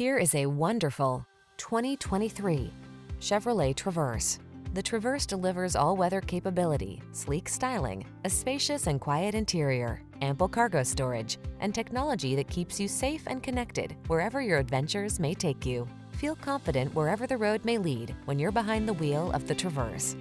Here is a wonderful 2023 Chevrolet Traverse. The Traverse delivers all-weather capability, sleek styling, a spacious and quiet interior, ample cargo storage, and technology that keeps you safe and connected wherever your adventures may take you. Feel confident wherever the road may lead when you're behind the wheel of the Traverse.